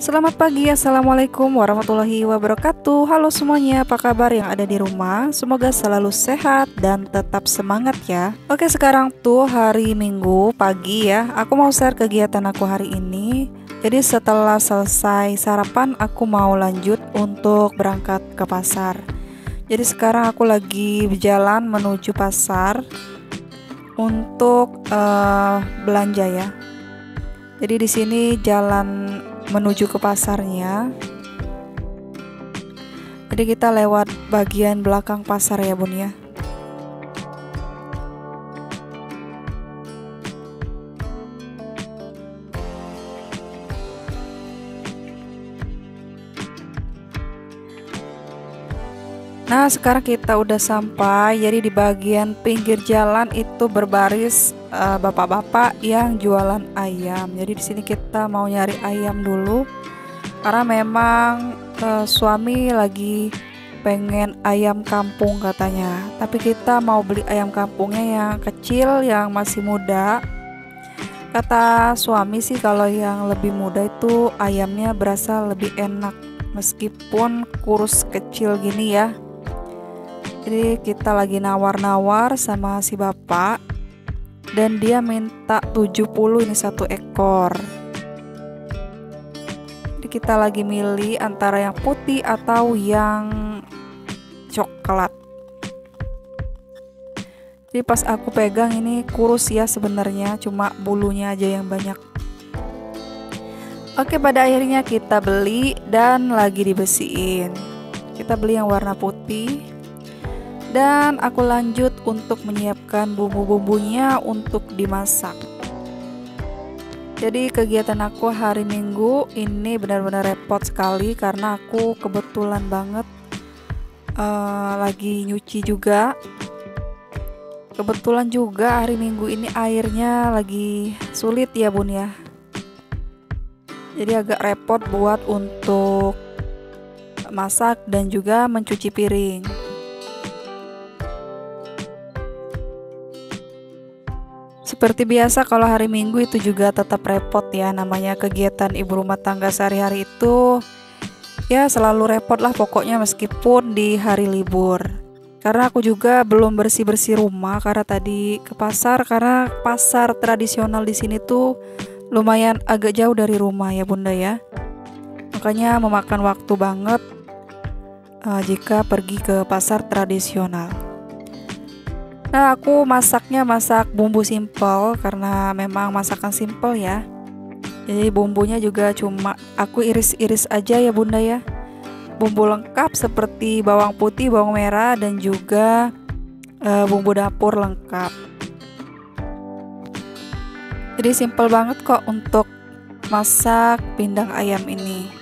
Selamat pagi, Assalamualaikum warahmatullahi wabarakatuh. Halo semuanya, apa kabar yang ada di rumah? Semoga selalu sehat dan tetap semangat ya. Oke sekarang tuh hari minggu pagi ya. Aku mau share kegiatan aku hari ini. Jadi setelah selesai sarapan aku mau lanjut untuk berangkat ke pasar. Jadi sekarang aku lagi berjalan menuju pasar Untuk uh, belanja ya. Jadi di sini jalan menuju ke pasarnya. Jadi kita lewat bagian belakang pasar ya bun ya. Nah, sekarang kita udah sampai. Jadi di bagian pinggir jalan itu berbaris bapak-bapak uh, yang jualan ayam. Jadi di sini kita mau nyari ayam dulu. Karena memang uh, suami lagi pengen ayam kampung katanya. Tapi kita mau beli ayam kampungnya yang kecil, yang masih muda. Kata suami sih kalau yang lebih muda itu ayamnya berasa lebih enak meskipun kurus kecil gini ya jadi kita lagi nawar-nawar sama si bapak dan dia minta 70 ini satu ekor. Jadi kita lagi milih antara yang putih atau yang coklat. Jadi pas aku pegang ini kurus ya sebenarnya cuma bulunya aja yang banyak. Oke pada akhirnya kita beli dan lagi dibersihin Kita beli yang warna putih dan aku lanjut untuk menyiapkan bumbu-bumbunya untuk dimasak. Jadi kegiatan aku hari Minggu ini benar-benar repot sekali karena aku kebetulan banget uh, lagi nyuci juga. Kebetulan juga hari Minggu ini airnya lagi sulit ya bun ya. Jadi agak repot buat untuk masak dan juga mencuci piring. Seperti biasa kalau hari Minggu itu juga tetap repot ya namanya kegiatan ibu rumah tangga sehari-hari itu ya selalu repot lah pokoknya meskipun di hari libur. Karena aku juga belum bersih-bersih rumah karena tadi ke pasar karena pasar tradisional di sini tuh lumayan agak jauh dari rumah ya Bunda ya. Makanya memakan waktu banget uh, jika pergi ke pasar tradisional. Nah, aku masaknya masak bumbu simple karena memang masakan simple ya. Jadi bumbunya juga cuma aku iris-iris aja ya Bunda ya. Bumbu lengkap seperti bawang putih, bawang merah dan juga e, bumbu dapur lengkap. Jadi simple banget kok untuk masak pindang ayam ini.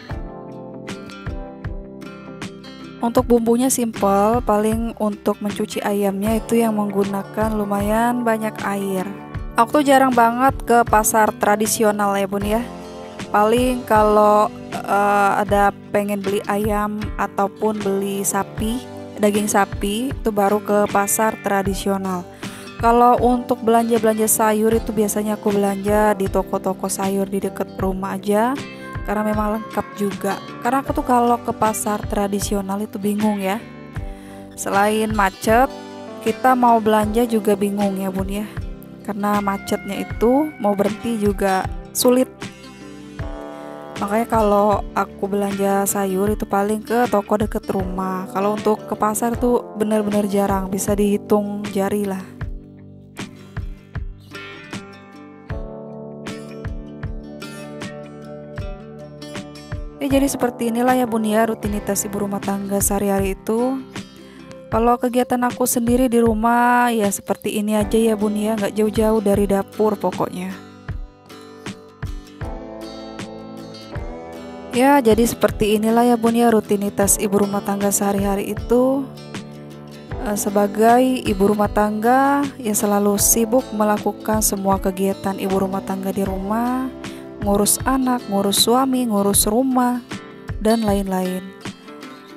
Untuk bumbunya simple, paling untuk mencuci ayamnya itu yang menggunakan lumayan banyak air. Aku tuh jarang banget ke pasar tradisional ya bun ya. Paling kalau uh, ada pengen beli ayam ataupun beli sapi, daging sapi itu baru ke pasar tradisional. Kalau untuk belanja-belanja sayur itu biasanya aku belanja di toko-toko sayur di dekat rumah aja karena memang lengkap juga. Karena aku tuh kalau ke pasar tradisional itu bingung ya. Selain macet kita mau belanja juga bingung ya bun ya. Karena macetnya itu mau berhenti juga sulit. Makanya kalau aku belanja sayur itu paling ke toko deket rumah. Kalau untuk ke pasar tuh bener-bener jarang bisa dihitung jari lah Jadi seperti inilah ya bun ya rutinitas ibu rumah tangga sehari-hari itu. Kalau kegiatan aku sendiri di rumah ya seperti ini aja ya bun ya, nggak jauh-jauh dari dapur pokoknya. Ya, jadi seperti inilah ya bun ya rutinitas ibu rumah tangga sehari-hari itu. Eh, sebagai ibu rumah tangga yang selalu sibuk melakukan semua kegiatan ibu rumah tangga di rumah, ngurus anak, ngurus suami, ngurus rumah, dan lain-lain.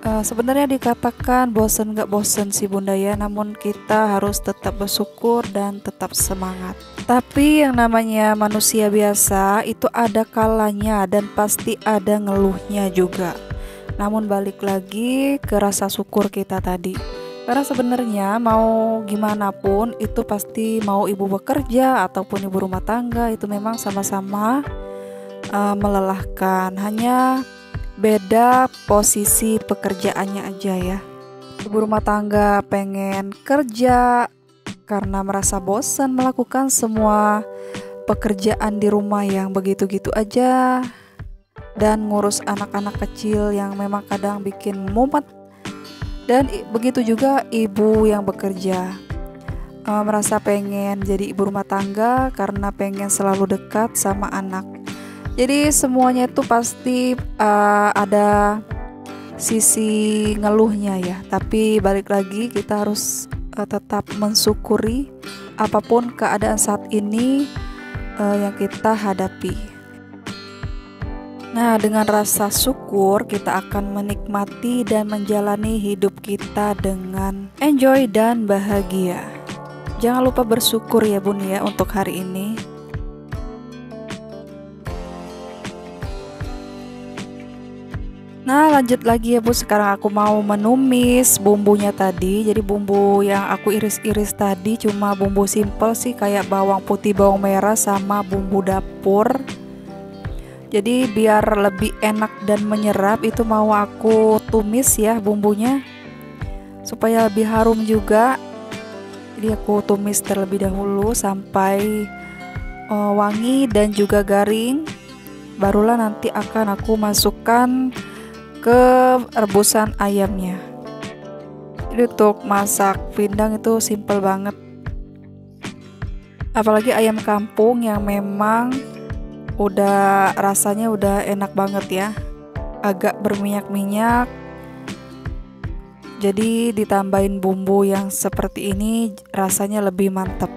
Uh, sebenarnya dikatakan bosen gak bosen sih bunda ya. Namun kita harus tetap bersyukur dan tetap semangat. Tapi yang namanya manusia biasa itu ada kalanya dan pasti ada ngeluhnya juga. Namun balik lagi ke rasa syukur kita tadi. Karena sebenarnya mau gimana pun itu pasti mau ibu bekerja ataupun ibu rumah tangga itu memang sama-sama uh, melelahkan. Hanya beda posisi pekerjaannya aja ya. Ibu rumah tangga pengen kerja karena merasa bosan melakukan semua pekerjaan di rumah yang begitu-gitu aja dan ngurus anak-anak kecil yang memang kadang bikin mumet dan begitu juga ibu yang bekerja uh, merasa pengen jadi ibu rumah tangga karena pengen selalu dekat sama anak. Jadi semuanya itu pasti uh, ada sisi ngeluhnya ya. Tapi balik lagi kita harus uh, tetap mensyukuri apa pun keadaan saat ini uh, yang kita hadapi. Nah, dengan rasa syukur, kita akan menikmati dan menjalani hidup kita dengan enjoy dan bahagia. Jangan lupa bersyukur ya, Bun, ya, untuk hari ini. Nah, lanjut lagi ya, Bu. Sekarang aku mau menumis bumbunya tadi. Jadi, bumbu yang aku iris-iris tadi cuma bumbu simple sih, kayak bawang putih, bawang merah, sama bumbu dapur jadi biar lebih enak dan menyerap itu mau aku tumis ya bumbunya supaya lebih harum juga jadi aku tumis terlebih dahulu sampai uh, wangi dan juga garing barulah nanti akan aku masukkan ke rebusan ayamnya. Jadi untuk masak pindang itu simple banget. Apalagi ayam kampung yang memang udah rasanya udah enak banget ya. Agak berminyak-minyak. Jadi ditambahin bumbu yang seperti ini rasanya lebih mantap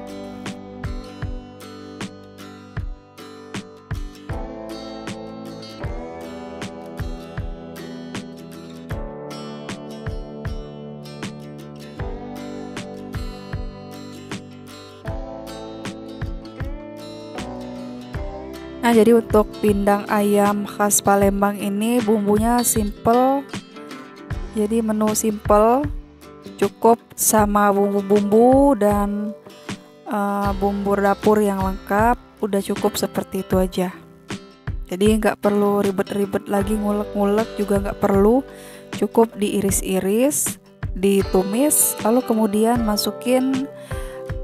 Nah, jadi untuk pindang ayam khas Palembang ini bumbunya simple. Jadi menu simple, cukup sama bumbu-bumbu dan uh, bumbu dapur yang lengkap. Udah cukup seperti itu aja. Jadi nggak perlu ribet-ribet lagi ngulek-ngulek juga nggak perlu. Cukup diiris-iris, ditumis, lalu kemudian masukin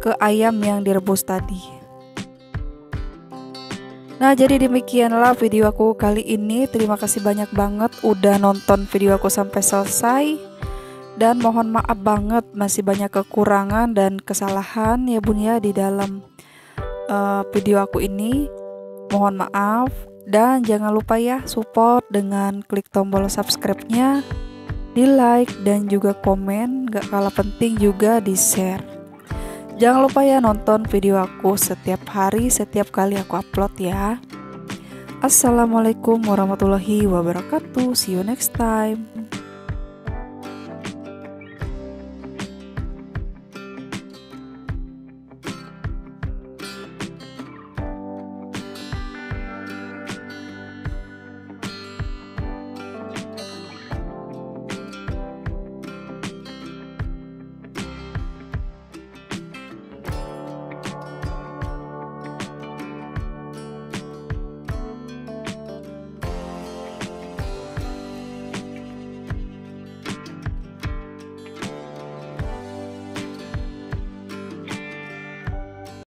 ke ayam yang direbus tadi. Nah, jadi demikianlah video aku kali ini. Terima kasih banyak banget udah nonton video aku sampai selesai. Dan mohon maaf banget masih banyak kekurangan dan kesalahan ya Bun ya di dalam uh, video aku ini. Mohon maaf dan jangan lupa ya support dengan klik tombol subscribe-nya, di like dan juga komen. Gak kalah penting juga di share. Jangan lupa ya nonton video aku setiap hari, setiap kali aku upload ya. Assalamualaikum warahmatullahi wabarakatuh. See you next time.